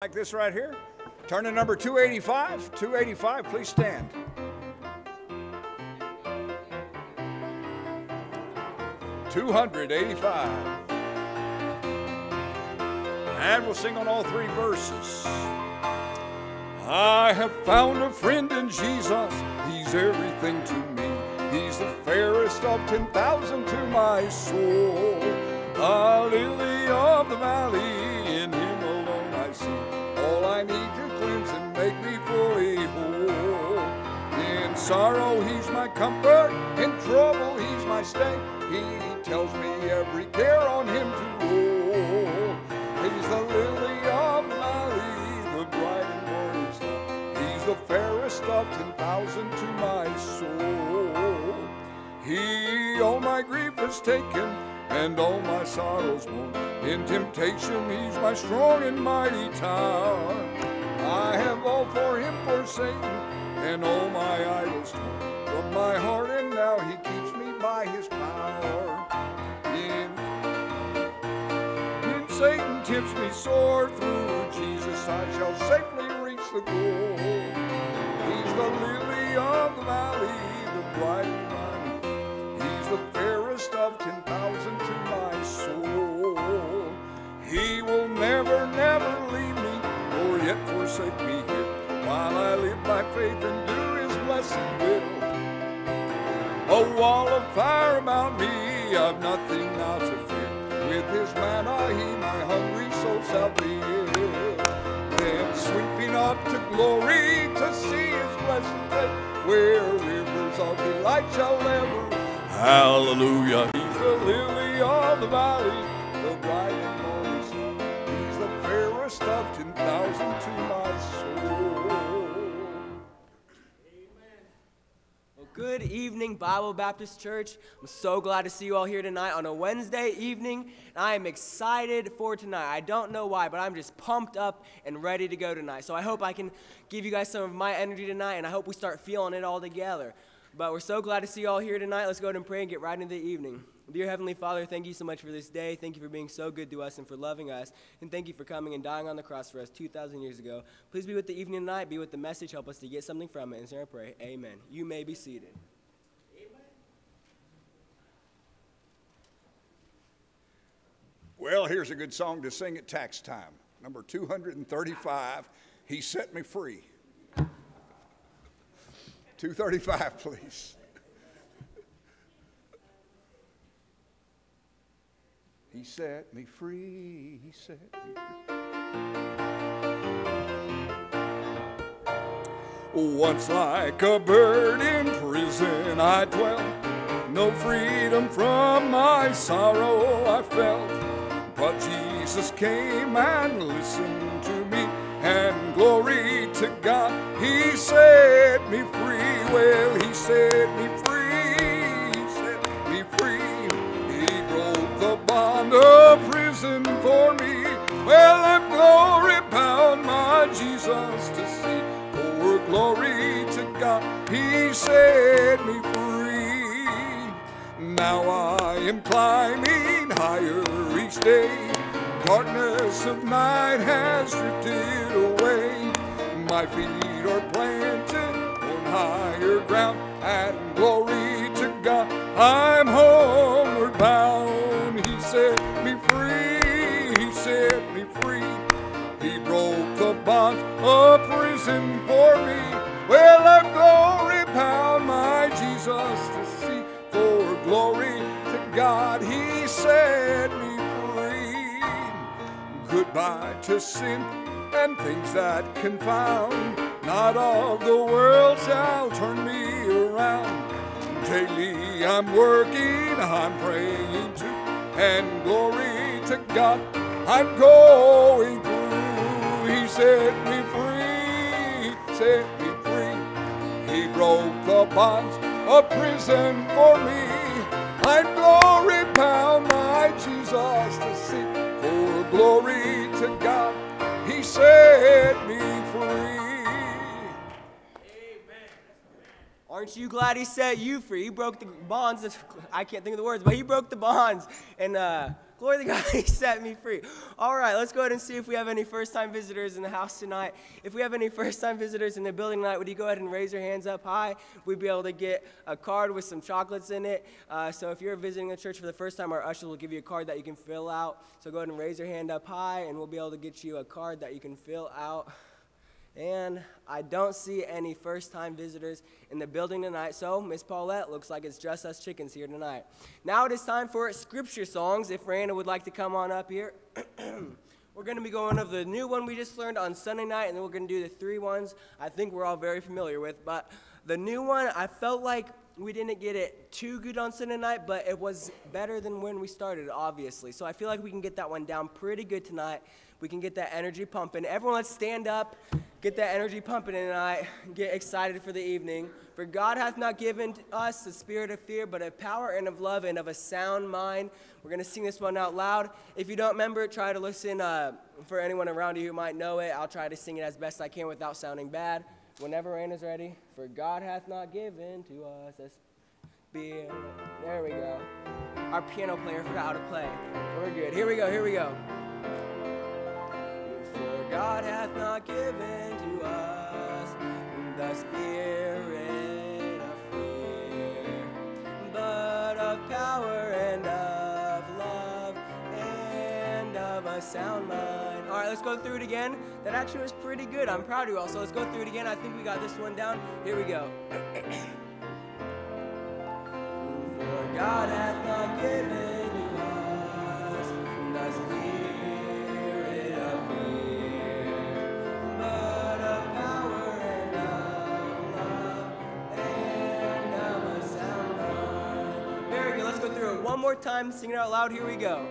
Like this right here. Turn to number 285. 285, please stand. Two hundred eighty-five. And we'll sing on all three verses. I have found a friend in Jesus. He's everything to me. He's the fairest of 10,000 to my soul. A lily of the valley, sorrow, he's my comfort. In trouble, he's my stay. He tells me every care on him to roll. He's the lily of valley, the bright and morning star. He's the fairest of ten thousand to my soul. He all my grief has taken, and all my sorrows won. In temptation, he's my strong and mighty tower. I have all for him forsaken, and all my idols torn from my heart, and now he keeps me by his power. When Satan tempts me sore through Jesus, I shall safely reach the goal. He's the lily of the valley, the bright mighty. He's the fairest of ten thousand to my soul. He will never, never leave me, nor yet forsake me while I live by faith and do His blessed will. A wall of fire about me, I've nothing now to fear. With his manna, he my hungry soul shall fill. Then sweeping up to glory to see his blessed face, where rivers of delight shall ever. Hallelujah. He's the lily of the valley, the bright and morning star. He's the fairest of ten thousand to my soul. Good evening, Bible Baptist Church. I'm so glad to see you all here tonight on a Wednesday evening. And I am excited for tonight. I don't know why, but I'm just pumped up and ready to go tonight. So I hope I can give you guys some of my energy tonight, and I hope we start feeling it all together. But we're so glad to see you all here tonight. Let's go ahead and pray and get right into the evening. Dear Heavenly Father, thank you so much for this day. Thank you for being so good to us and for loving us. And thank you for coming and dying on the cross for us 2,000 years ago. Please be with the evening tonight. Be with the message. Help us to get something from it. And so I pray, Amen. You may be seated. Amen. Well, here's a good song to sing at tax time. Number 235, He Set Me Free. 235, please. He set me free, He set me free. Once like a bird in prison I dwelt, no freedom from my sorrow I felt. But Jesus came and listened to me, and glory to God, He set me free. Well, He set me free, for me. Well, I'm glory bound, my Jesus to see. For glory to God, He set me free. Now I am climbing higher each day. Darkness of night has drifted away. My feet for me. Well, I'm glory bound, my Jesus to see. For glory to God, He set me free. Goodbye to sin and things that confound. Not all the world shall turn me around. Daily I'm working, I'm praying to, and glory to God, I'm going through. He set me free, set me free. He broke the bonds of prison for me. I'm glory bound, my Jesus to see. For glory to God, He set me free. Amen. Aren't you glad he set you free? He broke the bonds. Of, I can't think of the words, but he broke the bonds and uh, Glory to God, He set me free. All right, let's go ahead and see if we have any first time visitors in the house tonight. If we have any first time visitors in the building tonight, would you go ahead and raise your hands up high? We'd be able to get a card with some chocolates in it. Uh, so if you're visiting the church for the first time, our ushers will give you a card that you can fill out. So go ahead and raise your hand up high, and we'll be able to get you a card that you can fill out. And I don't see any first time visitors in the building tonight. So, Miss Paulette, looks like it's just us chickens here tonight. Now it is time for scripture songs. If Randa would like to come on up here. we're going to be going over the new one we just learned on Sunday night, and then we're going to do the three ones I think we're all very familiar with. But the new one, I felt like we didn't get it too good on Sunday night, but it was better than when we started, obviously. So I feel like we can get that one down pretty good tonight. We can get that energy pumping. Everyone, let's stand up, get that energy pumping and I get excited for the evening. For God hath not given us the spirit of fear, but of power and of love and of a sound mind. We're going to sing this one out loud. If you don't remember it, try to listen uh, for anyone around you who might know it. I'll try to sing it as best I can without sounding bad. Whenever Rain is ready, for God hath not given to us a spirit. There we go. Our piano player forgot how to play. We're good. Here we go, here we go. God hath not given to us the spirit of fear, but of power and of love and of a sound mind. All right, let's go through it again. That actually was pretty good. I'm proud of you all. So let's go through it again. I think we got this one down. Here we go. For God hath not given to us the spirit one more time. Sing it out loud. Here we go.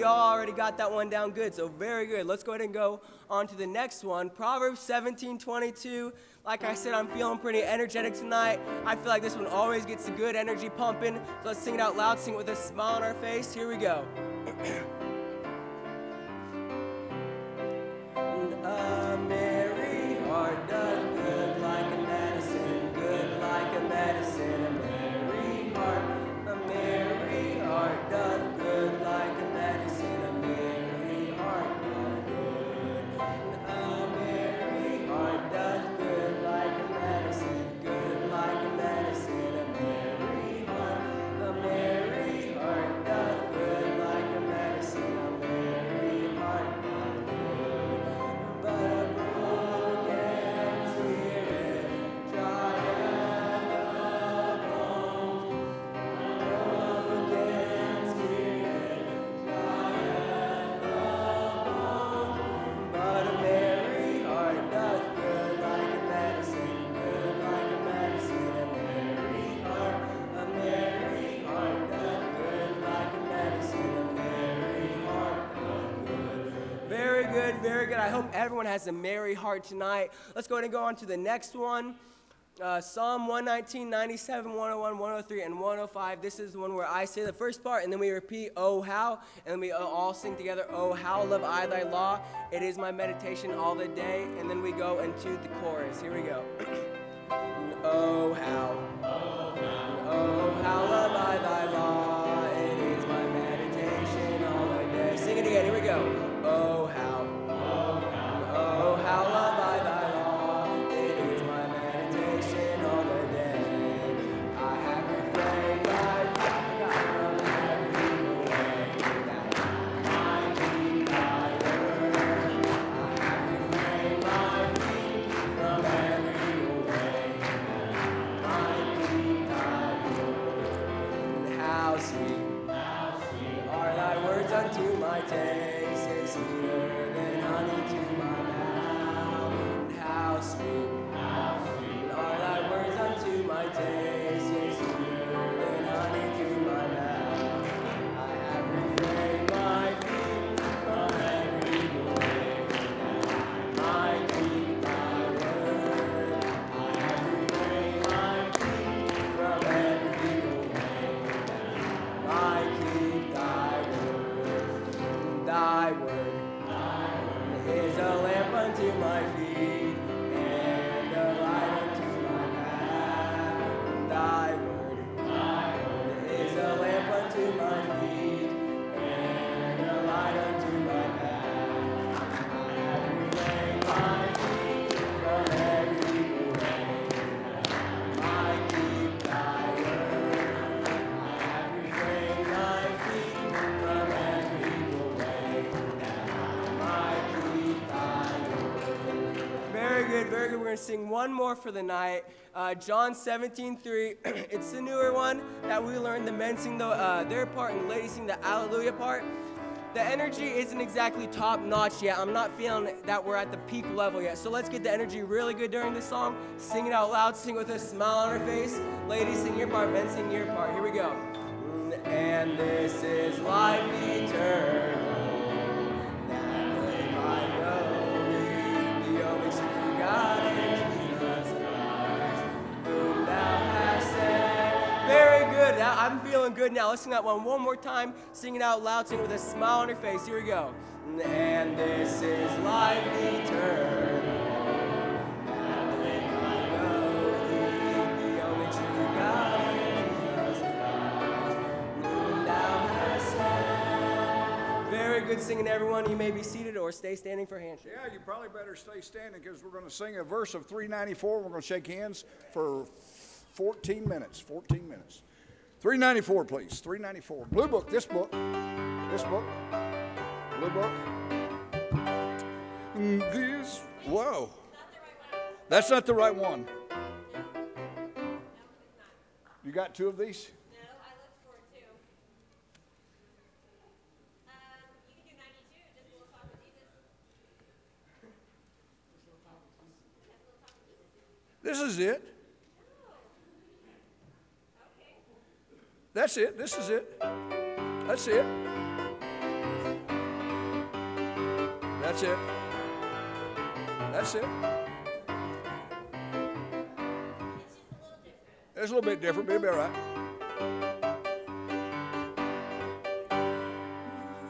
Good. Y'all already got that one down good. So very good. Let's go ahead and go on to the next one. Proverbs 17, 22. Like I said, I'm feeling pretty energetic tonight. I feel like this one always gets the good energy pumping. So let's sing it out loud, sing it with a smile on our face. Here we go. everyone has a merry heart tonight. Let's go ahead and go on to the next one. Uh, Psalm 119, 97, 101, 103, and 105. This is the one where I say the first part, and then we repeat, Oh, how, and then we all sing together, Oh, how love I thy law. It is my meditation all the day. And then we go into the chorus. Here we go. oh, how. Going to sing one more for the night. Uh, John 17, 3. it's the newer one that we learned. The men sing the, uh, their part and the ladies sing the Alleluia part. The energy isn't exactly top notch yet. I'm not feeling that we're at the peak level yet. So let's get the energy really good during this song. Sing it out loud, sing with a smile on our face. Ladies, sing your part, men, sing your part. Here we go. And this is life eternal, I'm feeling good now. Let's sing that one one more time. Sing it out loud. Sing it with a smile on your face. Here we go. And this is life eternal. good singing, everyone. You may be seated or stay standing for handshake. Yeah, you probably better stay standing because we're going to sing a verse of 394. We're going to shake hands for 14 minutes. 14 minutes. 394, please. 394. Blue book, this book. This book. Blue book. Mm, This, whoa. That's not the right one. You got two of these? No, I looked for. Um, you can do 92, just a little talk with Jesus. This is it. That's it. This is it. That's it. That's it. That's it. It's a little bit different, but it'll be all right.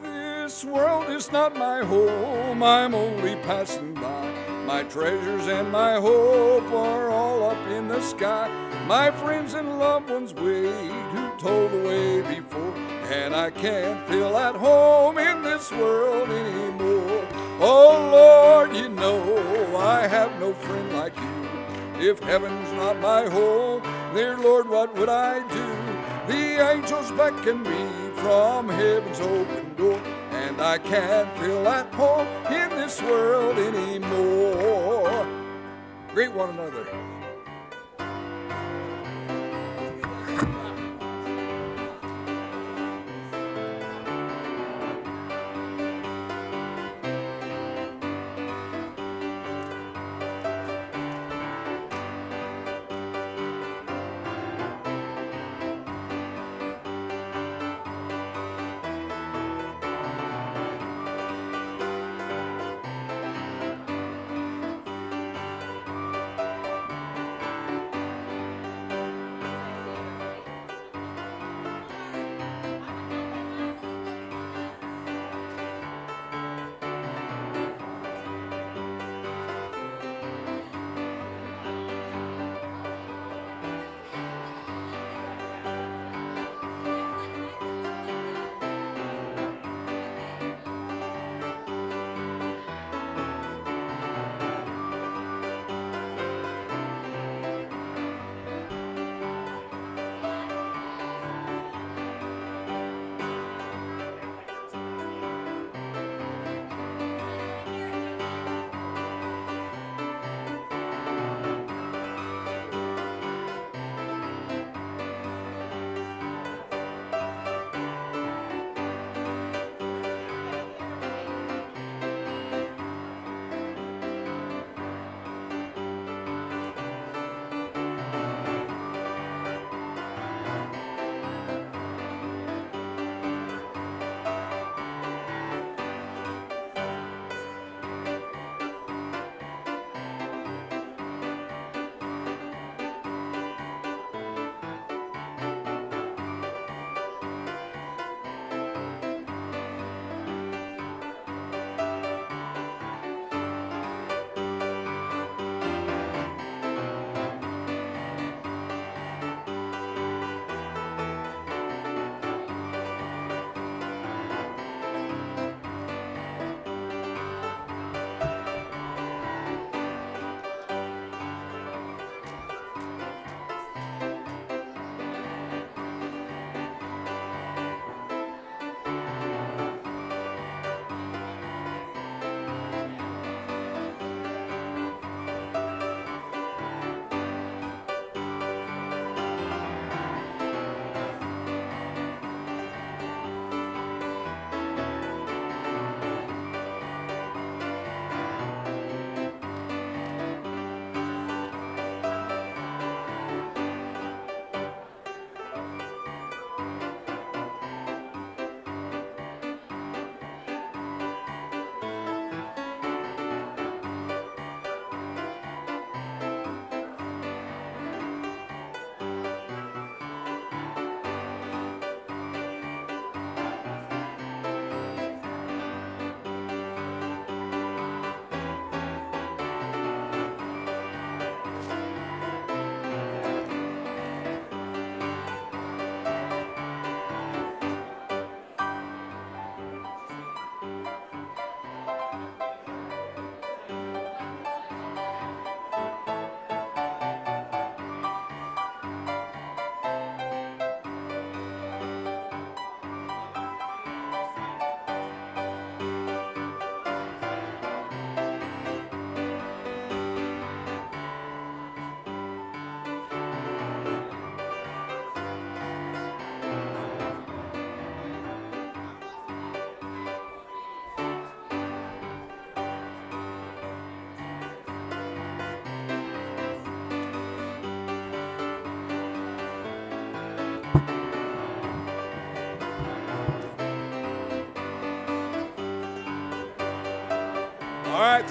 This world is not my home, I'm only passing by. My treasures and my hope are all up in the sky. My friends and loved ones wait told away before, and I can't feel at home in this world anymore. Oh Lord, you know I have no friend like you. If heaven's not my home, dear Lord, what would I do? The angels beckon me from heaven's open door, and I can't feel at home in this world anymore. Greet one another.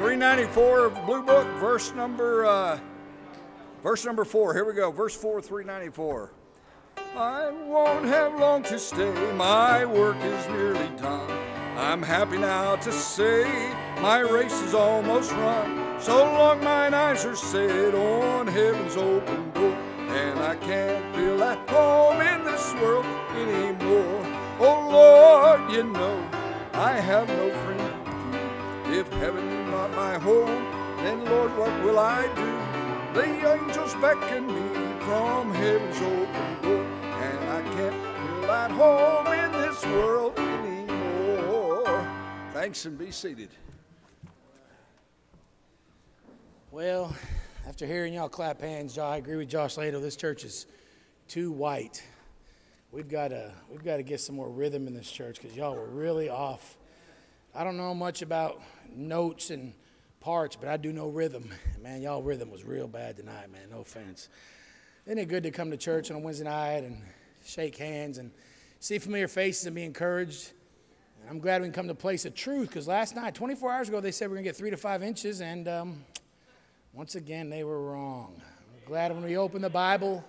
394 of the Blue Book, verse number uh, verse number four. Here we go. Verse four, 394. I won't have long to stay. My work is nearly done. I'm happy now to say my race is almost run. So long mine eyes are set on heaven's open door, and I can't feel at home in this world anymore. Oh Lord, you know I have no friend with you. If heaven not my home, then Lord, what will I do? The angels beckon me from heaven's open door, and I can't feel at home in this world anymore. Thanks and be seated. Well, after hearing y'all clap hands, I agree with Josh Lato. This church is too white. We've got to we've got to get some more rhythm in this church because y'all were really off. I don't know much about notes and parts, but I do know rhythm. Man, y'all rhythm was real bad tonight, man. No offense. Isn't it good to come to church on a Wednesday night and shake hands and see familiar faces and be encouraged? And I'm glad we can come to a place of truth because last night, 24 hours ago, they said we're going to get three to five inches, and um, once again, they were wrong. I'm glad when we open the Bible,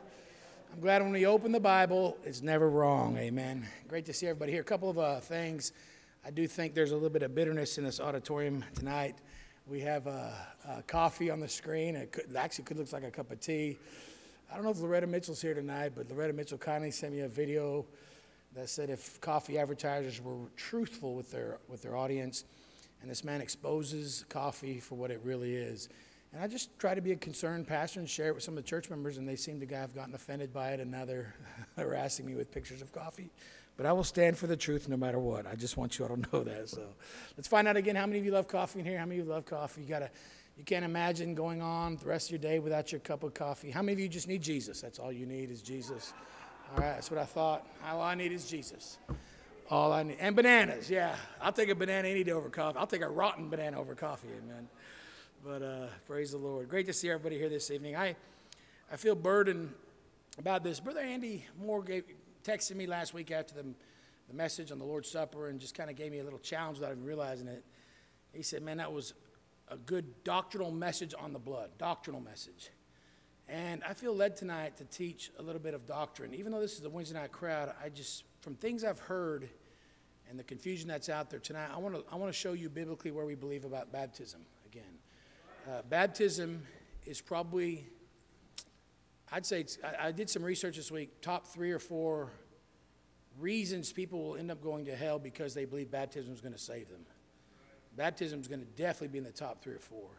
I'm glad when we open the Bible, it's never wrong. Amen. Great to see everybody here. A couple of uh, things. I do think there's a little bit of bitterness in this auditorium tonight. We have uh, uh, coffee on the screen. It could, actually could look like a cup of tea. I don't know if Loretta Mitchell's here tonight, but Loretta Mitchell kindly sent me a video that said if coffee advertisers were truthful with their with their audience, and this man exposes coffee for what it really is. And I just try to be a concerned pastor and share it with some of the church members, and they seem to have gotten offended by it, and now they're harassing me with pictures of coffee. But I will stand for the truth no matter what. I just want you all to know that. So let's find out again how many of you love coffee in here. How many of you love coffee? You gotta, you can't imagine going on the rest of your day without your cup of coffee. How many of you just need Jesus? That's all you need is Jesus. All right, that's what I thought. All I need is Jesus. All I need, and bananas. Yeah, I'll take a banana any day over coffee. I'll take a rotten banana over coffee. Amen. But uh, praise the Lord. Great to see everybody here this evening. I, I feel burdened about this. Brother Andy Moore gave, texted me last week after the, the message on the Lord's Supper and just kind of gave me a little challenge without even realizing it. He said, Man, that was a good doctrinal message on the blood, doctrinal message. And I feel led tonight to teach a little bit of doctrine. Even though this is a Wednesday night crowd, I just, from things I've heard and the confusion that's out there tonight, I want to I want to show you biblically where we believe about baptism again. Uh, baptism is probably, I'd say, I, I did some research this week, top three or four reasons people will end up going to hell because they believe baptism is going to save them. Baptism is going to definitely be in the top three or four.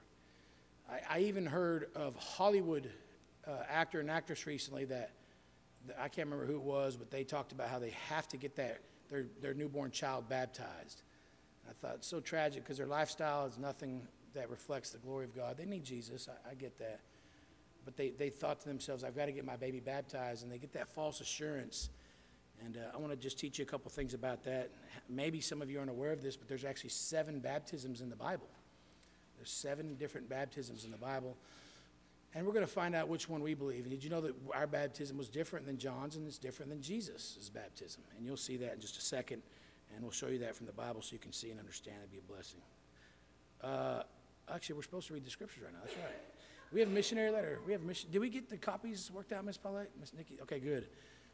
I, I even heard of Hollywood uh, actor and actress recently that, that, I can't remember who it was, but they talked about how they have to get that, their, their newborn child baptized. I thought so tragic because their lifestyle is nothing that reflects the glory of God. They need Jesus, I, I get that. But they, they thought to themselves, I've got to get my baby baptized, and they get that false assurance. And uh, I want to just teach you a couple things about that. Maybe some of you aren't aware of this, but there's actually seven baptisms in the Bible. There's seven different baptisms in the Bible. And we're going to find out which one we believe. And did you know that our baptism was different than John's and it's different than Jesus' baptism? And you'll see that in just a second. And we'll show you that from the Bible so you can see and understand. It'd be a blessing. Uh, Actually, we're supposed to read the scriptures right now. That's right. We have a missionary letter. We have mission. Did we get the copies worked out, Miss Paulette? Miss Nikki? Okay, good.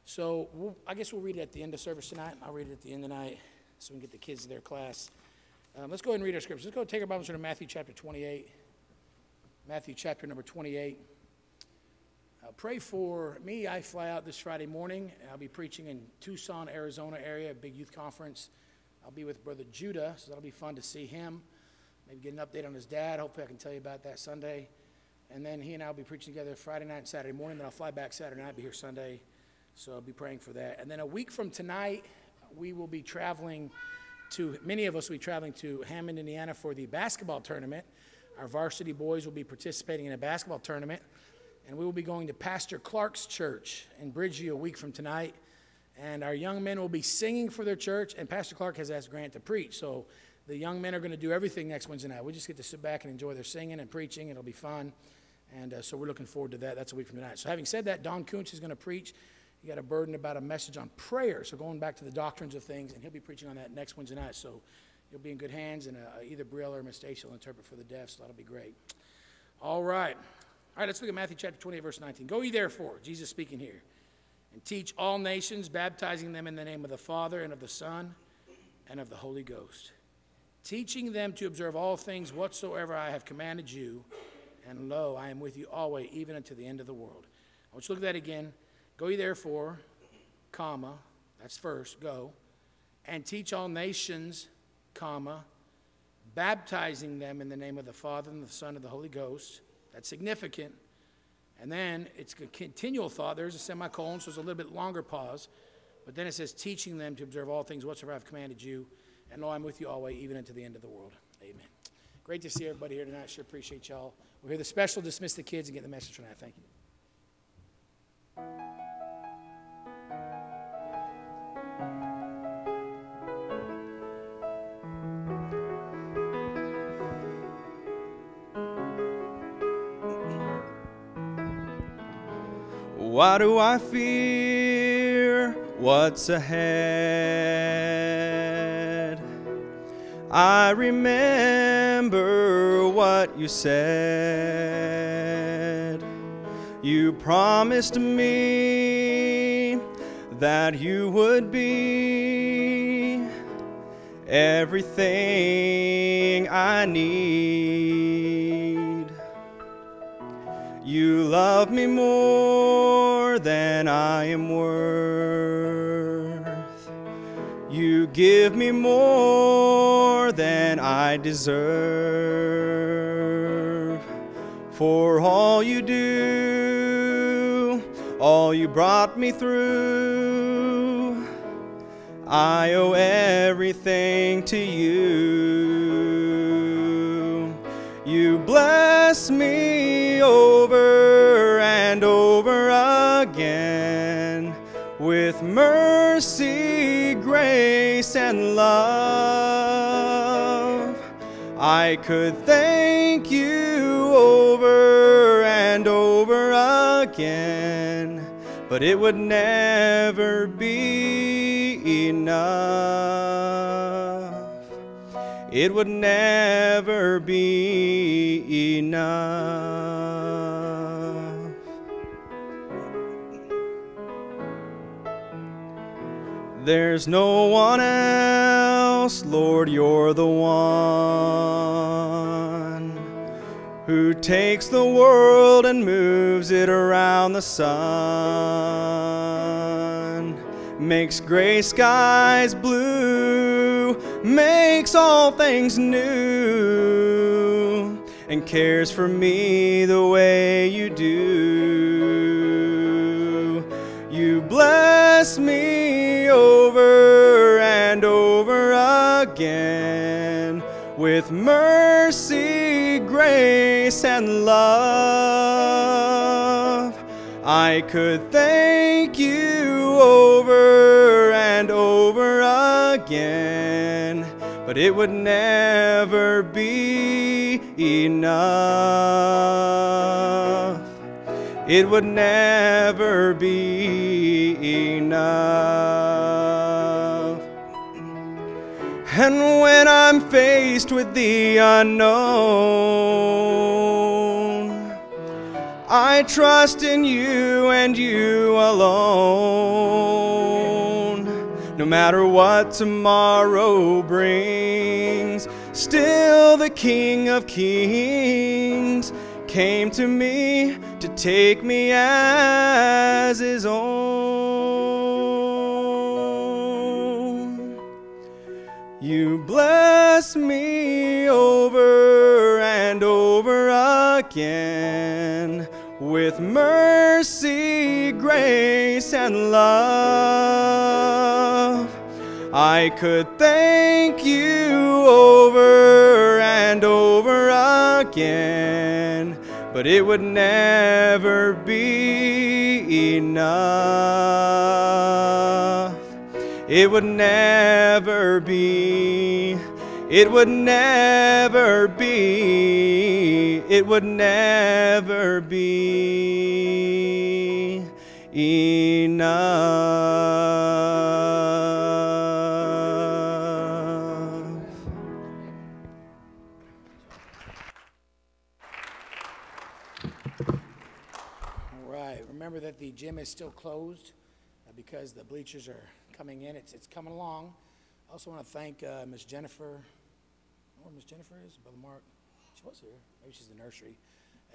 So we'll, I guess we'll read it at the end of service tonight. I'll read it at the end tonight so we can get the kids to their class. Um, let's go ahead and read our scriptures. Let's go take our Bibles to Matthew chapter 28. Matthew chapter number 28. Uh, pray for me. I fly out this Friday morning. I'll be preaching in Tucson, Arizona area, a big youth conference. I'll be with Brother Judah, so that'll be fun to see him maybe get an update on his dad. Hopefully, I can tell you about that Sunday. And then he and I will be preaching together Friday night and Saturday morning. Then I'll fly back Saturday night, be here Sunday. So I'll be praying for that. And then a week from tonight, we will be traveling to, many of us will be traveling to Hammond, Indiana for the basketball tournament. Our varsity boys will be participating in a basketball tournament. And we will be going to Pastor Clark's church in Bridgeview a week from tonight. And our young men will be singing for their church. And Pastor Clark has asked Grant to preach. So the young men are going to do everything next Wednesday night. We just get to sit back and enjoy their singing and preaching. It'll be fun. And uh, so we're looking forward to that. That's a week from tonight. So, having said that, Don Kuntz is going to preach. He got a burden about a message on prayer. So, going back to the doctrines of things, and he'll be preaching on that next Wednesday night. So, you'll be in good hands, and uh, either Brielle or Miss Stacy will interpret for the deaf, so that'll be great. All right. All right, let's look at Matthew chapter 28, verse 19. Go ye therefore, Jesus speaking here, and teach all nations, baptizing them in the name of the Father, and of the Son, and of the Holy Ghost, teaching them to observe all things whatsoever I have commanded you. And lo, I am with you always, even unto the end of the world. I want you to look at that again. Go ye therefore, comma, that's first, go, and teach all nations, comma, baptizing them in the name of the Father and the Son and the Holy Ghost. That's significant. And then it's a continual thought. There's a semicolon, so there's a little bit longer pause. But then it says, teaching them to observe all things whatsoever I've commanded you. And lo, I'm with you always, even unto the end of the world. Amen. Great to see everybody here tonight. Sure appreciate y'all. We'll hear the special, dismiss the kids, and get the message tonight. Thank you. Why do I fear what's ahead? I remember what you said. You promised me that you would be everything I need. You love me more than I am worth. Give me more than I deserve. For all you do, all you brought me through, I owe everything to you. You bless me over and over again with mercy, grace, and love. I could thank you over and over again, but it would never be enough. It would never be enough. There's no one else, Lord, you're the one who takes the world and moves it around the sun, makes gray skies blue, makes all things new, and cares for me the way you do. You bless me over and over again with mercy, grace, and love. I could thank you over and over again, but it would never be enough. It would never be enough. And when I'm faced with the unknown, I trust in you and you alone. No matter what tomorrow brings, still the King of Kings came to me to take me as his own. You bless me over and over again with mercy, grace, and love. I could thank you over and over again, but it would never be enough. It would never be. It would never be. It would never be enough. All right. Remember that the gym is still closed uh, because the bleachers are coming in. It's, it's coming along. I also want to thank uh, Miss Jennifer. Where Miss Jennifer is, Brother Mark. She was here. Maybe she's in the nursery.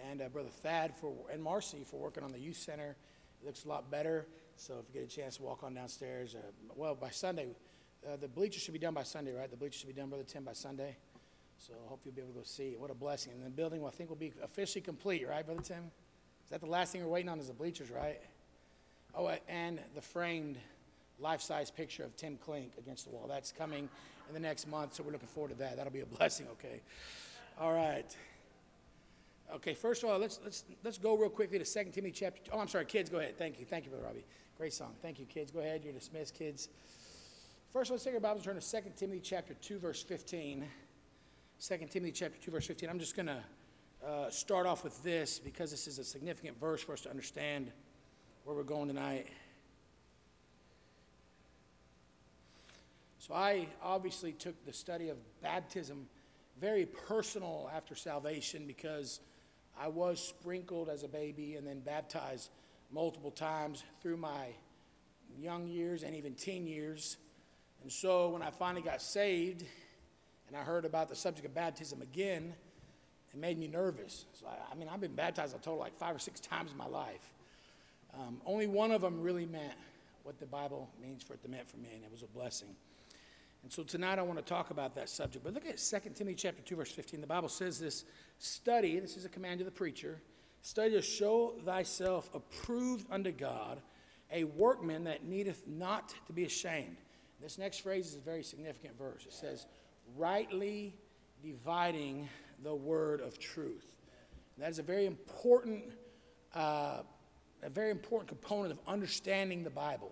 And uh, Brother Thad for, and Marcy for working on the youth center. It looks a lot better. So if you get a chance to walk on downstairs, uh, well, by Sunday, uh, the bleachers should be done by Sunday, right? The bleachers should be done, Brother Tim, by Sunday. So I hope you'll be able to go see it. What a blessing. And the building, well, I think, will be officially complete, right, Brother Tim? Is that the last thing we're waiting on is the bleachers, right? Oh, uh, and the framed life-size picture of Tim Klink against the wall. That's coming in the next month, so we're looking forward to that. That'll be a blessing, okay? All right. Okay, first of all, let's, let's, let's go real quickly to 2 Timothy chapter. Oh, I'm sorry, kids, go ahead. Thank you. Thank you, Brother Robbie. Great song. Thank you, kids. Go ahead. You're dismissed, kids. First, let's take our Bibles and turn to 2 Timothy chapter 2, verse 15. 2 Timothy chapter 2, verse 15. I'm just going to uh, start off with this because this is a significant verse for us to understand where we're going tonight. So I obviously took the study of baptism very personal after salvation because I was sprinkled as a baby and then baptized multiple times through my young years and even teen years. And so when I finally got saved and I heard about the subject of baptism again, it made me nervous. So I, I mean, I've been baptized a total like five or six times in my life. Um, only one of them really meant what the Bible means for it to meant for me, and it was a blessing. And so tonight I want to talk about that subject. But look at 2 Timothy chapter 2, verse 15. The Bible says this study, this is a command to the preacher, study to show thyself approved unto God, a workman that needeth not to be ashamed. This next phrase is a very significant verse. It says, rightly dividing the word of truth. That is a very important, uh, a very important component of understanding the Bible.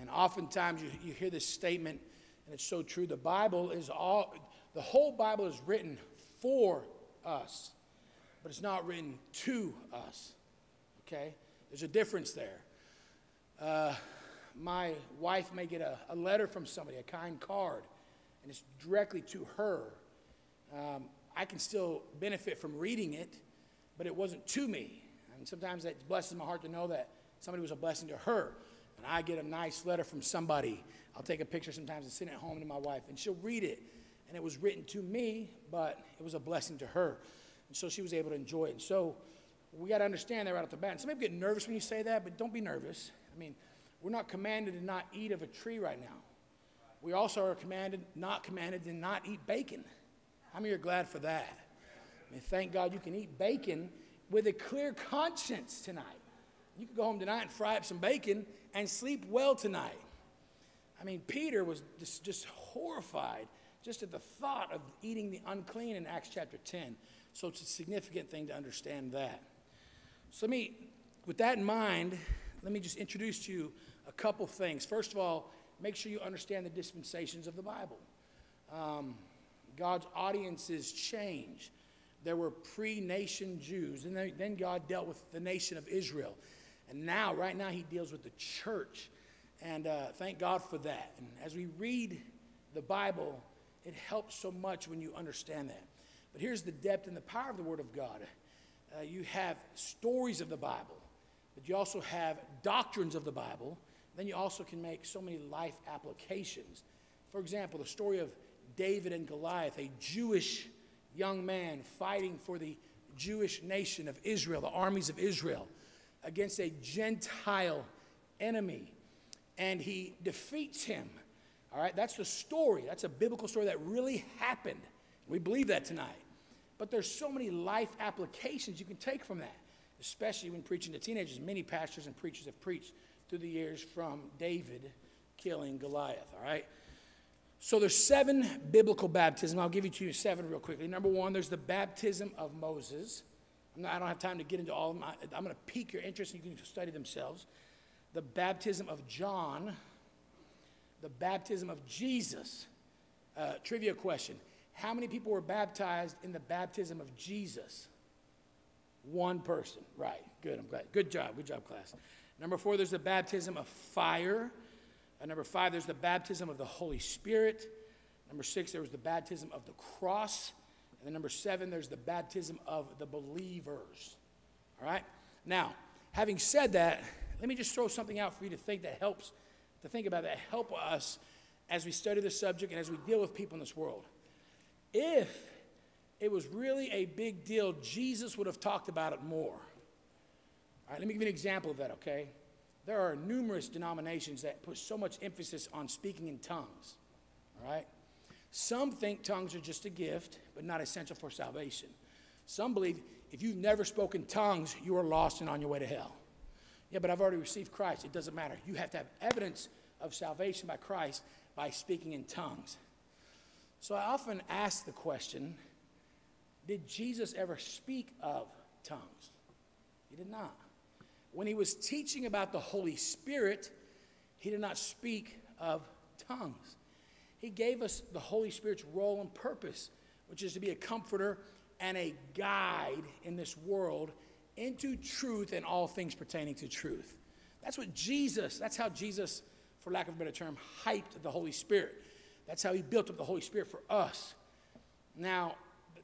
And oftentimes you, you hear this statement, and it's so true. The Bible is all, the whole Bible is written for us, but it's not written to us. Okay? There's a difference there. Uh, my wife may get a, a, letter from somebody, a kind card, and it's directly to her. Um, I can still benefit from reading it, but it wasn't to me. And sometimes that blesses my heart to know that somebody was a blessing to her. And I get a nice letter from somebody. I'll take a picture sometimes and send it home to my wife, and she'll read it. And it was written to me, but it was a blessing to her. And so she was able to enjoy it. And so we got to understand that right off the bat. And some people get nervous when you say that, but don't be nervous. I mean, we're not commanded to not eat of a tree right now. We also are commanded, not commanded to not eat bacon. How many are glad for that? I mean, thank God you can eat bacon with a clear conscience tonight. You can go home tonight and fry up some bacon and sleep well tonight. I mean, Peter was just, just horrified just at the thought of eating the unclean in Acts chapter 10. So it's a significant thing to understand that. So let me, with that in mind, let me just introduce to you a couple things. First of all, make sure you understand the dispensations of the Bible. Um, God's audiences change. There were pre nation Jews, and then God dealt with the nation of Israel. And now, right now, He deals with the church. And uh, thank God for that. And as we read the Bible, it helps so much when you understand that. But here's the depth and the power of the Word of God. Uh, you have stories of the Bible, but you also have doctrines of the Bible. Then you also can make so many life applications. For example, the story of David and Goliath, a Jewish young man fighting for the Jewish nation of Israel, the armies of Israel, against a Gentile enemy. And he defeats him. All right, that's the story. That's a biblical story that really happened. We believe that tonight. But there's so many life applications you can take from that, especially when preaching to teenagers. Many pastors and preachers have preached through the years from David killing Goliath, all right? So there's seven biblical baptisms. I'll give you to you seven real quickly. Number one, there's the baptism of Moses. Not, i don't have time to get into all of them. I, am going to pique your interest and you can study themselves. The baptism of John, the baptism of Jesus. Uh, trivia question How many people were baptized in the baptism of Jesus? One person. Right. Good. I'm glad. Good job. Good job, class. Number four, there's the baptism of fire. Uh, number five, there's the baptism of the Holy Spirit. Number six, there was the baptism of the cross. And then number seven, there's the baptism of the believers. All right? Now, having said that, let me just throw something out for you to think that helps, to think about that help us as we study the subject and as we deal with people in this world. If it was really a big deal, Jesus would have talked about it more. All right, let me give you an example of that, okay? There are numerous denominations that put so much emphasis on speaking in tongues, all right? Some think tongues are just a gift, but not essential for salvation. Some believe if you've never spoken tongues, you are lost and on your way to hell. Yeah, but I've already received Christ. It doesn't matter. You have to have evidence of salvation by Christ by speaking in tongues. So I often ask the question Did Jesus ever speak of tongues? He did not. When he was teaching about the Holy Spirit, he did not speak of tongues. He gave us the Holy Spirit's role and purpose, which is to be a comforter and a guide in this world into truth and all things pertaining to truth. That's what Jesus, that's how Jesus, for lack of a better term, hyped the Holy Spirit. That's how he built up the Holy Spirit for us. Now,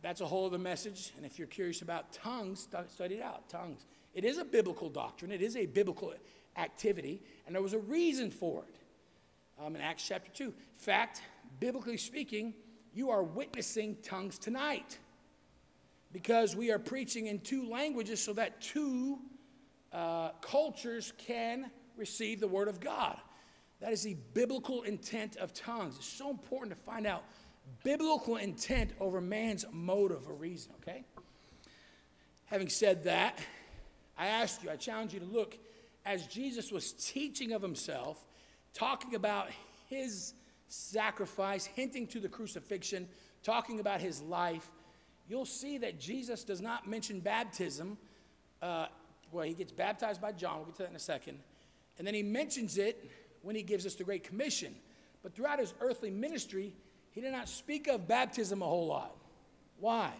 that's a whole other message. And if you're curious about tongues, study it out. Tongues. It is a biblical doctrine, it is a biblical activity, and there was a reason for it. Um, in Acts chapter 2. In fact, biblically speaking, you are witnessing tongues tonight because we are preaching in two languages so that two uh, cultures can receive the Word of God. That is the biblical intent of tongues. It's so important to find out biblical intent over man's motive or reason, okay? Having said that, I ask you, I challenge you to look as Jesus was teaching of himself, talking about his sacrifice, hinting to the crucifixion, talking about his life, you'll see that Jesus does not mention baptism. Uh, well, he gets baptized by John. We'll get to that in a second. And then he mentions it when he gives us the Great Commission. But throughout his earthly ministry, he did not speak of baptism a whole lot. Why?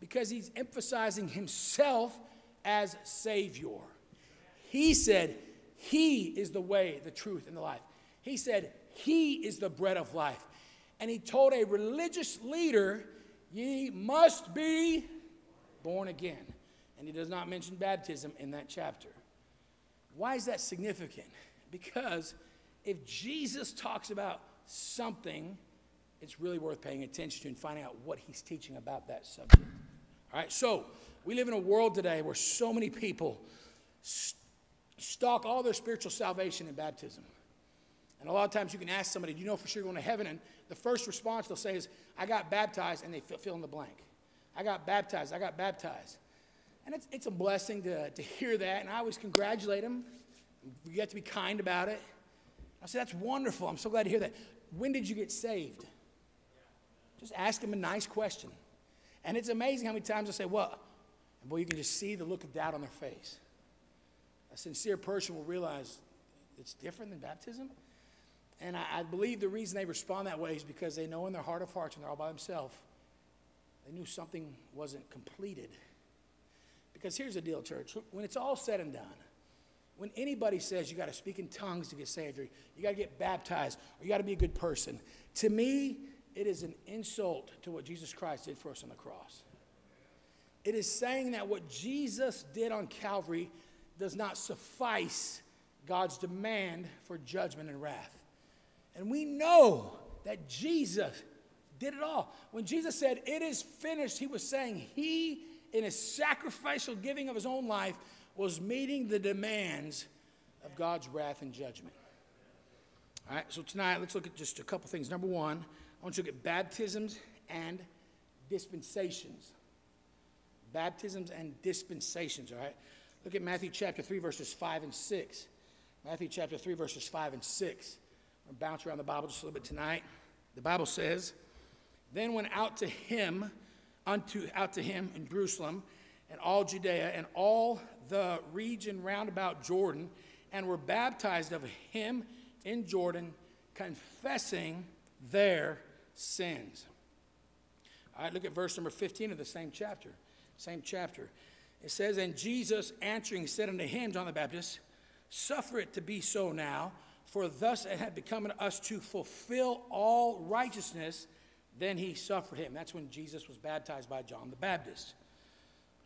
Because he's emphasizing himself as Savior. He said, He is the way, the truth, and the life. He said, He is the bread of life. And he told a religious leader Ye must be born again. And he does not mention baptism in that chapter. Why is that significant? Because if Jesus talks about something, it's really worth paying attention to and finding out what he's teaching about that subject. All right, so we live in a world today where so many people st- stalk all their spiritual salvation in baptism. And a lot of times you can ask somebody, Do you know for sure you're going to heaven? And the first response they'll say is, I got baptized, and they fill in the blank. I got baptized, I got baptized. And it's, it's a blessing to, to hear that, and I always congratulate them. You get to be kind about it. I say, that's wonderful. I'm so glad to hear that. When did you get saved? Just ask them a nice question. And it's amazing how many times I say, What? And boy, you can just see the look of doubt on their face. A sincere person will realize it's different than baptism. And I, I, believe the reason they respond that way is because they know in their heart of hearts, when they're all by themselves, they knew something wasn't completed. Because here's the deal, church. When it's all said and done, when anybody says you got to speak in tongues to get saved, or you got to get baptized, or you got to be a good person, to me, it is an insult to what Jesus Christ did for us on the cross. It is saying that what Jesus did on Calvary does not suffice God's demand for judgment and wrath. And we know that Jesus did it all. When Jesus said, It is finished, he was saying he, in his sacrificial giving of his own life, was meeting the demands of God's wrath and judgment. All right, so tonight let's look at just a couple things. Number one, I want you to look at baptisms and dispensations. Baptisms and dispensations, all right? Look at Matthew chapter 3, verses 5 and 6. Matthew chapter 3, verses 5 and 6 bounce around the Bible just a little bit tonight. The Bible says, Then went out to him, unto out to him in Jerusalem, and all Judea, and all the region round about Jordan, and were baptized of him in Jordan, confessing their sins. All right, look at verse number 15 of the same chapter. Same chapter. It says, And Jesus answering said unto him, John the Baptist, Suffer it to be so now for thus it had become unto us to fulfill all righteousness. Then he suffered him. That's when Jesus was baptized by John the Baptist.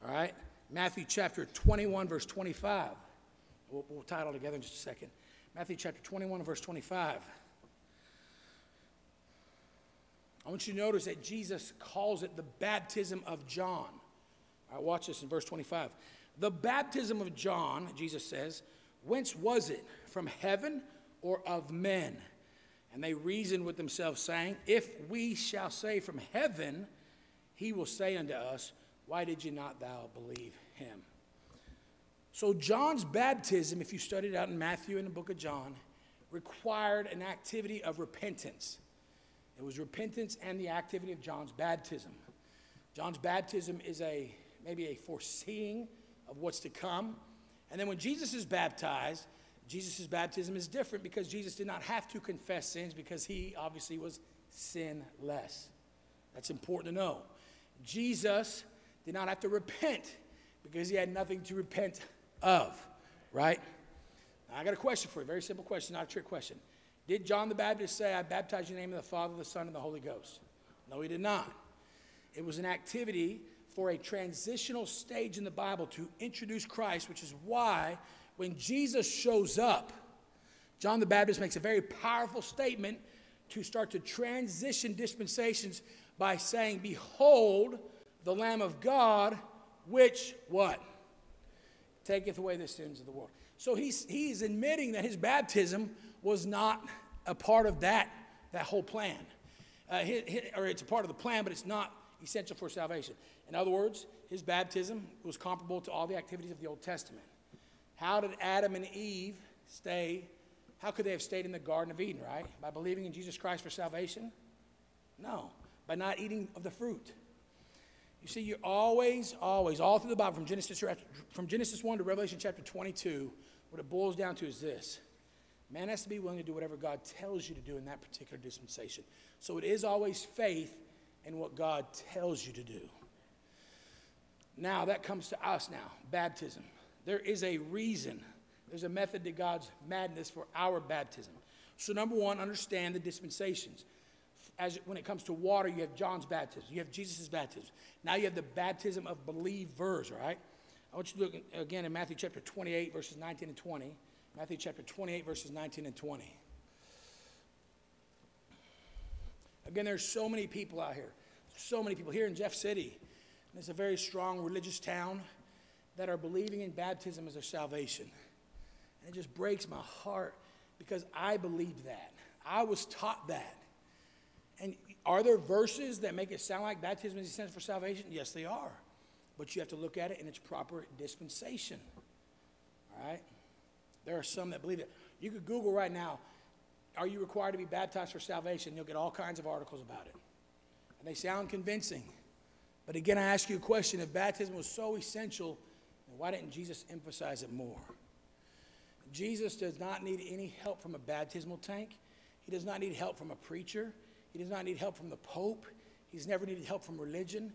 All right? Matthew chapter 21, verse 25. We'll, we'll tie it all together in just a second. Matthew chapter 21, verse 25. I want you to notice that Jesus calls it the baptism of John. All right, watch this in verse 25. The baptism of John, Jesus says, whence was it? From heaven or of men? And they reasoned with themselves, saying, If we shall say from heaven, he will say unto us, Why did you not thou believe him? So, John's baptism, if you study it out in Matthew and the book of John, required an activity of repentance. It was repentance and the activity of John's baptism. John's baptism is a maybe a foreseeing of what's to come. And then when Jesus is baptized, Jesus' baptism is different because Jesus did not have to confess sins because he obviously was sinless. That's important to know. Jesus did not have to repent because he had nothing to repent of, right? Now, I got a question for you, very simple question, not a trick question. Did John the Baptist say, I baptize you in the name of the Father, the Son, and the Holy Ghost? No, he did not. It was an activity for a transitional stage in the Bible to introduce Christ, which is why when Jesus shows up, John the Baptist makes a very powerful statement to start to transition dispensations by saying, Behold, the Lamb of God, which what? Taketh away the sins of the world. So he's, he's admitting that his baptism was not a part of that, that whole plan. Uh, his, his, or it's a part of the plan, but it's not essential for salvation. In other words, his baptism was comparable to all the activities of the Old Testament. How did Adam and Eve stay? How could they have stayed in the Garden of Eden, right? By believing in Jesus Christ for salvation? No, by not eating of the fruit. You see, you're always, always, all through the Bible, from Genesis, from Genesis 1 to Revelation chapter 22, what it boils down to is this man has to be willing to do whatever God tells you to do in that particular dispensation. So it is always faith in what God tells you to do. Now, that comes to us now baptism. There is a reason, there's a method to God's madness for our baptism. So, number one, understand the dispensations. As when it comes to water, you have John's baptism, you have Jesus' baptism. Now you have the baptism of believers, right? I want you to look again in Matthew chapter 28, verses 19 and 20. Matthew chapter 28, verses 19 and 20. Again, there's so many people out here. So many people here in Jeff City. It's a very strong religious town that are believing in baptism as their salvation. And it just breaks my heart because I believed that. I was taught that. And are there verses that make it sound like baptism is essential for salvation? Yes, they are. But you have to look at it in its proper dispensation. All right? There are some that believe it. You could Google right now, are you required to be baptized for salvation? You'll get all kinds of articles about it. And they sound convincing. But again, I ask you a question if baptism was so essential, why didn't Jesus emphasize it more? Jesus does not need any help from a baptismal tank. He does not need help from a preacher. He does not need help from the Pope. He's never needed help from religion.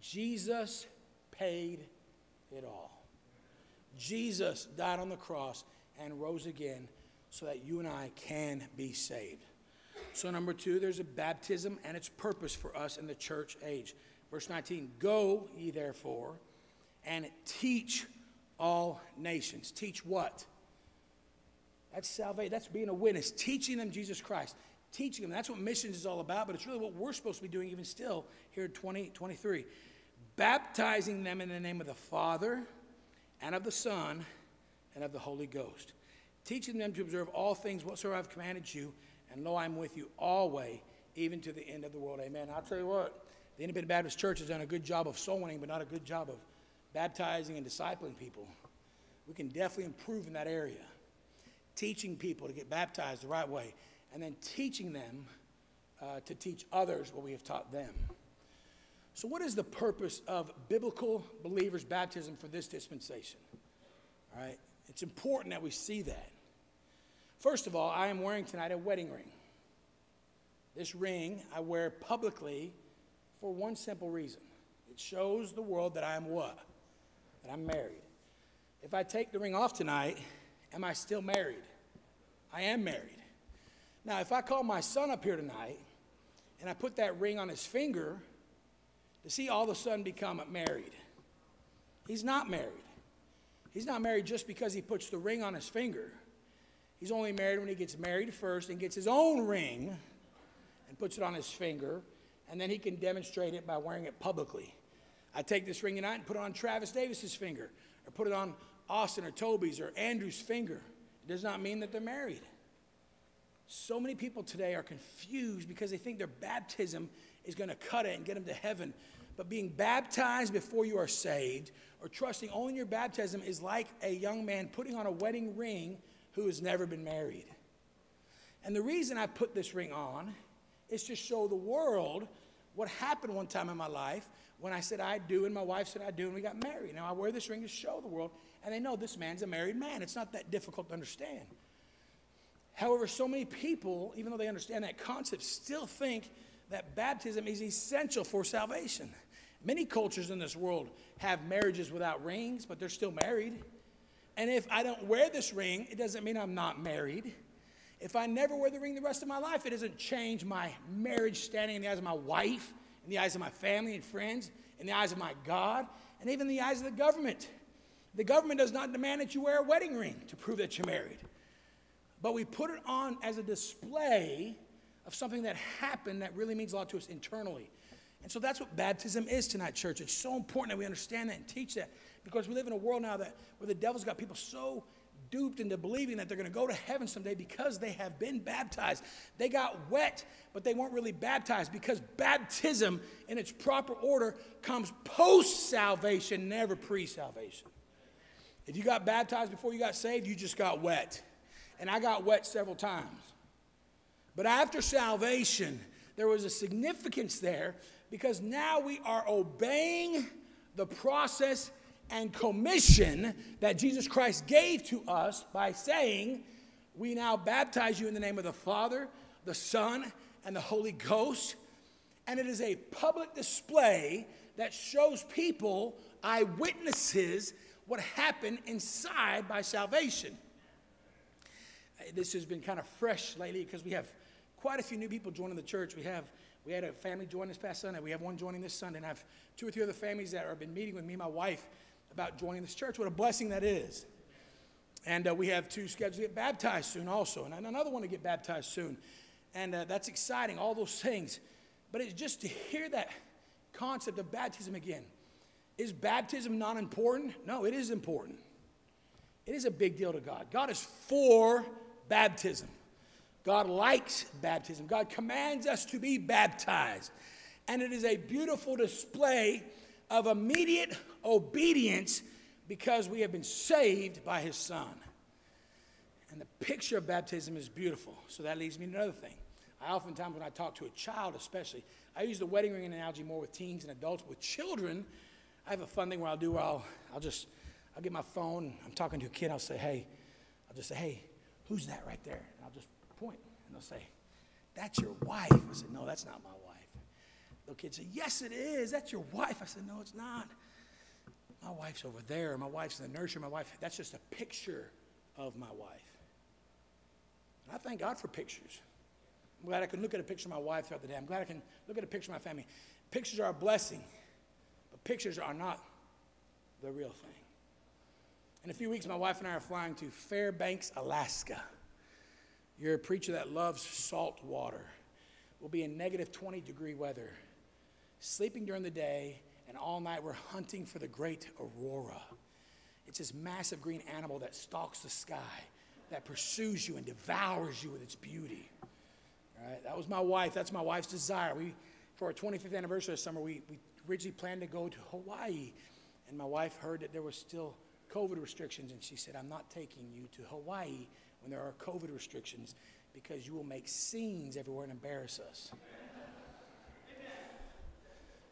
Jesus paid it all. Jesus died on the cross and rose again so that you and I can be saved. So, number two, there's a baptism and its purpose for us in the church age. Verse 19 Go ye therefore and teach all nations. Teach what? That's salvation. That's being a witness. Teaching them Jesus Christ. Teaching them. That's what missions is all about, but it's really what we're supposed to be doing even still here in 2023. Baptizing them in the name of the Father and of the Son and of the Holy Ghost. Teaching them to observe all things whatsoever I've commanded you, and lo, I'm with you always, even to the end of the world. Amen. I'll tell you what, the Independent Baptist Church has done a good job of soul winning, but not a good job of baptizing and discipling people. We can definitely improve in that area. Teaching people to get baptized the right way, and then teaching them uh, to teach others what we have taught them. So, what is the purpose of biblical believers' baptism for this dispensation? All right, it's important that we see that. First of all, I am wearing tonight a wedding ring. This ring I wear publicly for one simple reason it shows the world that I am what? I'm married. If I take the ring off tonight, am I still married? I am married. Now, if I call my son up here tonight and I put that ring on his finger, does he all of a sudden become married? He's not married. He's not married just because he puts the ring on his finger. He's only married when he gets married first and gets his own ring and puts it on his finger, and then he can demonstrate it by wearing it publicly. I take this ring tonight and put it on Travis Davis's finger, or put it on Austin or Toby's or Andrew's finger. It does not mean that they're married. So many people today are confused because they think their baptism is going to cut it and get them to heaven. But being baptized before you are saved or trusting only in your baptism is like a young man putting on a wedding ring who has never been married. And the reason I put this ring on is to show the world what happened one time in my life when I said I do and my wife said I do and we got married. Now I wear this ring to show the world and they know this man's a married man. It's not that difficult to understand. However, so many people, even though they understand that concept, still think that baptism is essential for salvation. Many cultures in this world have marriages without rings, but they're still married. And if I don't wear this ring, it doesn't mean I'm not married. If I never wear the ring the rest of my life, it doesn't change my marriage standing in the eyes of my wife, in the eyes of my family and friends, in the eyes of my God, and even in the eyes of the government. The government does not demand that you wear a wedding ring to prove that you're married. But we put it on as a display of something that happened that really means a lot to us internally. And so that's what baptism is tonight, church. It's so important that we understand that and teach that because we live in a world now that where the devil's got people so duped into believing that they're going to go to heaven someday because they have been baptized. They got wet, but they weren't really baptized because baptism in its proper order comes post salvation, never pre salvation. If you got baptized before you got saved, you just got wet. And I got wet several times. But after salvation, there was a significance there because now we are obeying the process and commission that Jesus Christ gave to us by saying, We now baptize you in the name of the Father, the Son, and the Holy Ghost. And it is a public display that shows people, eyewitnesses, what happened inside by salvation. Uh, this has been kind of fresh lately because we have quite a few new people joining the church. We have we had a family join this past Sunday. We have one joining this Sunday, and I have two or three other families that have been meeting with me and my wife about joining this church. What a blessing that is. And uh, we have two scheduled to get baptized soon, also, and another one to get baptized soon. And uh, that's exciting, all those things. But it's just to hear that concept of baptism again. Is baptism not important? No, it is important. It is a big deal to God. God is for baptism. God likes baptism. God commands us to be baptized. And it is a beautiful display of immediate obedience because we have been saved by his son. And the picture of baptism is beautiful. So that leads me to another thing. I oftentimes, when I talk to a child, especially, I use the wedding ring analogy more with teens and adults. With children, I have a fun thing where I'll do where I'll, I'll just, I'll get my phone, I'm talking to a kid, I'll say, hey, I'll just say, hey, who's that right there? And I'll just point, and they'll say, that's your wife. I said, no, that's not my wife. The kid said, yes, it is. That's your wife. I said, no, it's not. My wife's over there. My wife's in the nursery. My wife, that's just a picture of my wife. And I thank God for pictures. I'm glad I can look at a picture of my wife throughout the day. I'm glad I can look at a picture of my family. Pictures are a blessing, but pictures are not the real thing. In a few weeks, my wife and I are flying to Fairbanks, Alaska. You're a preacher that loves salt water. We'll be in negative 20 degree weather, sleeping during the day, and all night we're hunting for the great aurora. It's this massive green animal that stalks the sky, that pursues you and devours you with its beauty. All right, that was my wife. That's my wife's desire. We, for our 25th anniversary this summer, we, we originally planned to go to Hawaii, and my wife heard that there was still COVID restrictions, and she said, I'm not taking you to Hawaii when there are COVID restrictions because you will make scenes everywhere and embarrass us.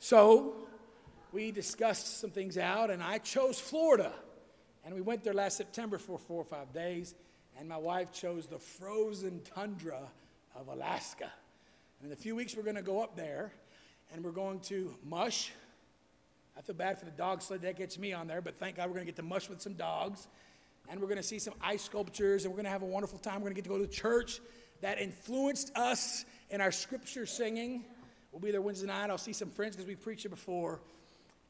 So we discussed some things out, and I chose Florida. And we went there last September for four or five days, and my wife chose the frozen tundra of Alaska. And in a few weeks, we're going to go up there, and we're going to mush I feel bad for the dog sled that gets me on there, but thank God we're going to get to mush with some dogs. And we're going to see some ice sculptures, and we're going to have a wonderful time. We're going to get to go to church that influenced us in our scripture singing. We'll be there Wednesday night. I'll see some friends because we've preached it before.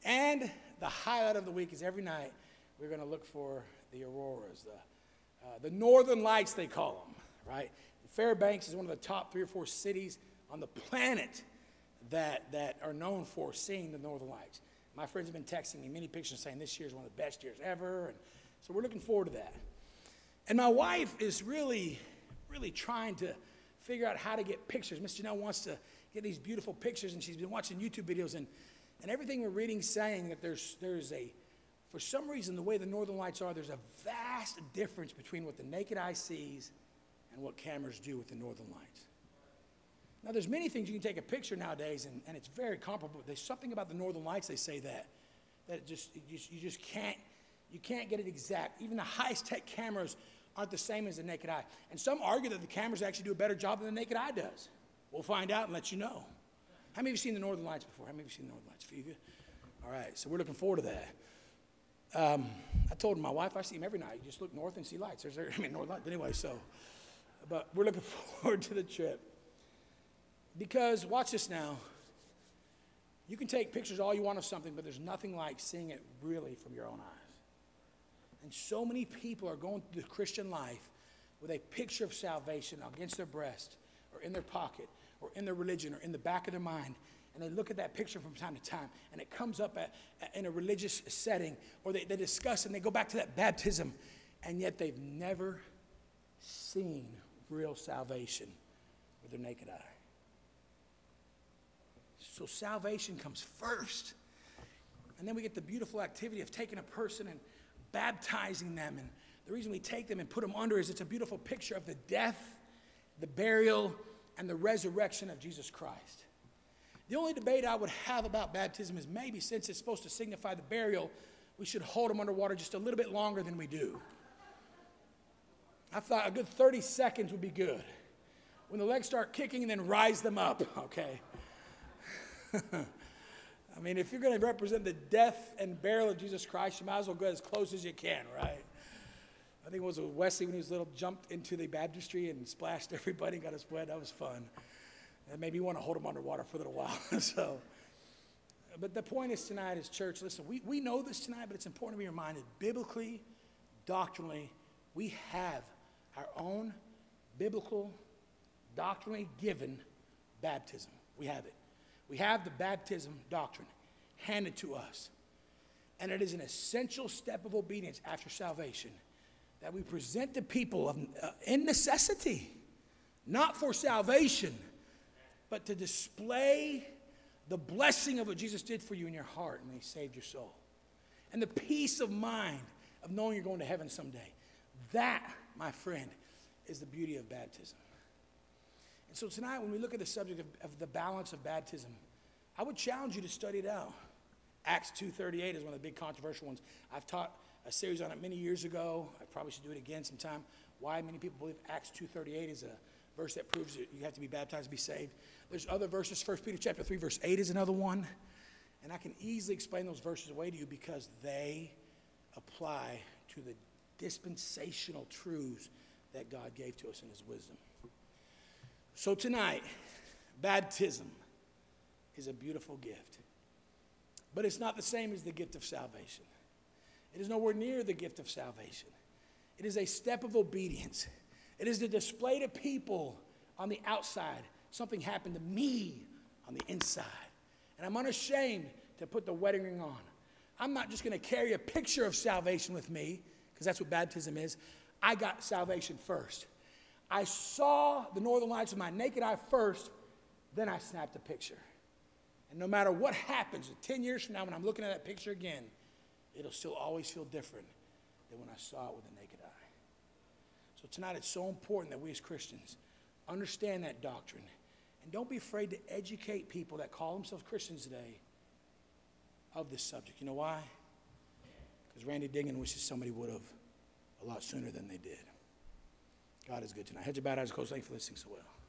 And the highlight of the week is every night we're going to look for the auroras, the, uh, the northern lights, they call them, right? Fairbanks is one of the top three or four cities on the planet that, that are known for seeing the northern lights. My friends have been texting me many pictures saying this year is one of the best years ever. And so we're looking forward to that. And my wife is really, really trying to figure out how to get pictures. Miss Janelle wants to get these beautiful pictures, and she's been watching YouTube videos, and, and everything we're reading saying that there's, there's a, for some reason, the way the northern lights are, there's a vast difference between what the naked eye sees and what cameras do with the northern lights. Now, there's many things you can take a picture nowadays, and, and it's very comparable. There's something about the northern lights, they say that, that just, you just, you just can't, you can't get it exact. Even the highest tech cameras aren't the same as the naked eye. And some argue that the cameras actually do a better job than the naked eye does. We'll find out and let you know. How many of you seen the northern lights before? How many of you seen the northern lights? A few of you? All right, so we're looking forward to that. Um, I told my wife I see them every night. You just look north and see lights. There's, I mean, north lights. Anyway, so, but we're looking forward to the trip. Because, watch this now. You can take pictures all you want of something, but there's nothing like seeing it really from your own eyes. And so many people are going through the Christian life with a picture of salvation against their breast or in their pocket or in their religion or in the back of their mind. And they look at that picture from time to time, and it comes up at, at, in a religious setting, or they, they discuss and they go back to that baptism, and yet they've never seen real salvation with their naked eye. So salvation comes first. And then we get the beautiful activity of taking a person and baptizing them. And the reason we take them and put them under is it's a beautiful picture of the death, the burial, and the resurrection of Jesus Christ. The only debate I would have about baptism is maybe since it's supposed to signify the burial, we should hold them underwater just a little bit longer than we do. I thought a good 30 seconds would be good. When the legs start kicking, then rise them up, okay? I mean, if you're going to represent the death and burial of Jesus Christ, you might as well go as close as you can, right? I think it was Wesley when he was little, jumped into the baptistry and splashed everybody, and got us wet. That was fun. And maybe you want to hold him underwater for a little while. so, but the point is tonight is church, listen, we, we know this tonight, but it's important to be reminded biblically, doctrinally, we have our own biblical, doctrinally given baptism. We have it. We have the baptism doctrine handed to us. And it is an essential step of obedience after salvation that we present to people of, uh, in necessity, not for salvation, but to display the blessing of what Jesus did for you in your heart and He saved your soul. And the peace of mind of knowing you're going to heaven someday. That, my friend, is the beauty of baptism. And so tonight, when we look at the subject of, of the balance of baptism, I would challenge you to study it out. Acts 2.38 is one of the big controversial ones. I've taught a series on it many years ago. I probably should do it again sometime. Why many people believe Acts 2.38 is a verse that proves that you have to be baptized to be saved. There's other verses. 1 Peter chapter 3, verse 8 is another one. And I can easily explain those verses away to you because they apply to the dispensational truths that God gave to us in His wisdom. So tonight, baptism is a beautiful gift. But it's not the same as the gift of salvation. It is nowhere near the gift of salvation. It is a step of obedience. It is to display to people on the outside something happened to me on the inside. And I'm unashamed to put the wedding ring on. I'm not just going to carry a picture of salvation with me, because that's what baptism is. I got salvation first. I saw the northern lights with my naked eye first, then I snapped a picture. And no matter what happens, 10 years from now, when I'm looking at that picture again, it'll still always feel different than when I saw it with the naked eye. So tonight, it's so important that we as Christians understand that doctrine. And don't be afraid to educate people that call themselves Christians today of this subject. You know why? Because Randy Dignan wishes somebody would have a lot sooner than they did. God is good tonight. Heads about eyes closed. Thank you for listening so well.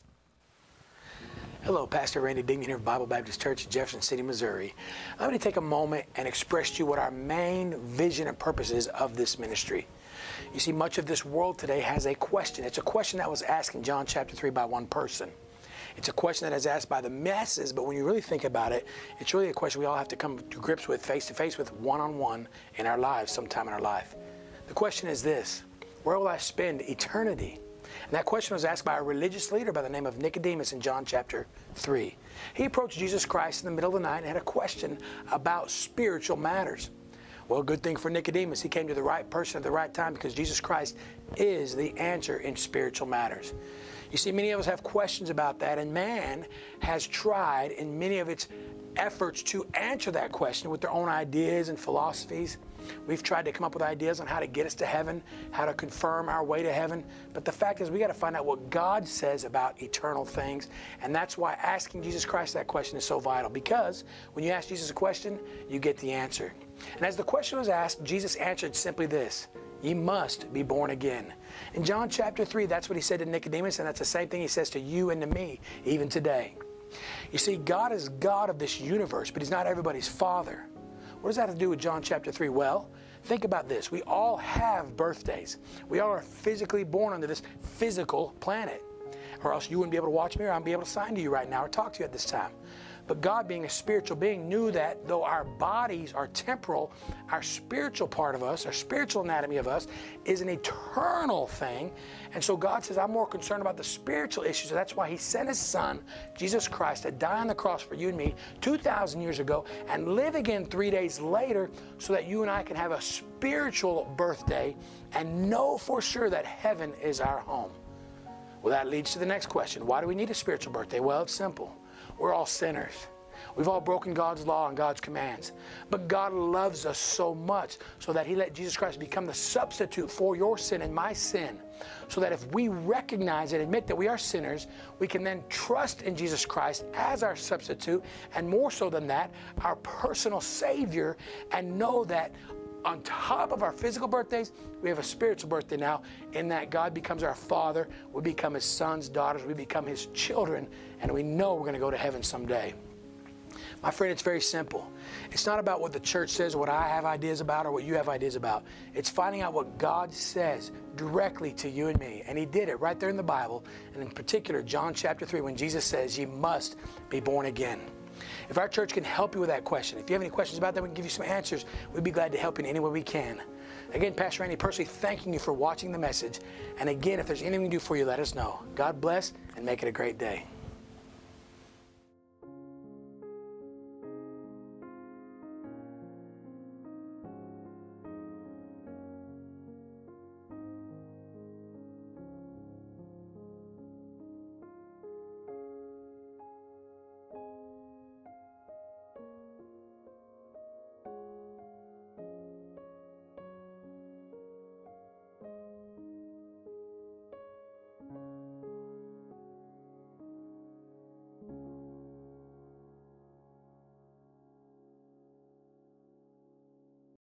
Hello, Pastor Randy Dignan here of Bible Baptist Church Jefferson City, Missouri. I'm going to take a moment and express to you what our main vision and purpose is of this ministry. You see, much of this world today has a question. It's a question that was asked in John chapter 3 by one person. It's a question that is asked by the masses, but when you really think about it, it's really a question we all have to come to grips with face to face with one on one in our lives sometime in our life. The question is this Where will I spend eternity? And that question was asked by a religious leader by the name of Nicodemus in John chapter 3. He approached Jesus Christ in the middle of the night and had a question about spiritual matters. Well, good thing for Nicodemus. He came to the right person at the right time because Jesus Christ is the answer in spiritual matters. You see, many of us have questions about that, and man has tried in many of its efforts to answer that question with their own ideas and philosophies. We've tried to come up with ideas on how to get us to heaven, how to confirm our way to heaven. But the fact is, we got to find out what God says about eternal things. And that's why asking Jesus Christ that question is so vital. Because when you ask Jesus a question, you get the answer. And as the question was asked, Jesus answered simply this Ye must be born again. In John chapter 3, that's what he said to Nicodemus, and that's the same thing he says to you and to me, even today. You see, God is God of this universe, but He's not everybody's Father. What does that have to do with John chapter 3? Well, think about this. We all have birthdays. We all are physically born onto this physical planet. Or else you wouldn't be able to watch me or I'd be able to sign to you right now or talk to you at this time. But God, being a spiritual being, knew that though our bodies are temporal, our spiritual part of us, our spiritual anatomy of us, is an eternal thing. And so God says, I'm more concerned about the spiritual issues. That's why He sent His Son, Jesus Christ, to die on the cross for you and me 2,000 years ago and live again three days later so that you and I can have a spiritual birthday and know for sure that heaven is our home. Well, that leads to the next question. Why do we need a spiritual birthday? Well, it's simple. We're all sinners. We've all broken God's law and God's commands. But God loves us so much so that He let Jesus Christ become the substitute for your sin and my sin. So that if we recognize and admit that we are sinners, we can then trust in Jesus Christ as our substitute, and more so than that, our personal Savior, and know that on top of our physical birthdays, we have a spiritual birthday now, in that God becomes our Father, we become His sons, daughters, we become His children, and we know we're going to go to heaven someday. My friend, it's very simple. It's not about what the church says, what I have ideas about, or what you have ideas about. It's finding out what God says directly to you and me. And He did it right there in the Bible, and in particular, John chapter 3, when Jesus says, You must be born again. If our church can help you with that question, if you have any questions about that, we can give you some answers. We'd be glad to help you in any way we can. Again, Pastor Randy, personally thanking you for watching the message. And again, if there's anything we can do for you, let us know. God bless and make it a great day.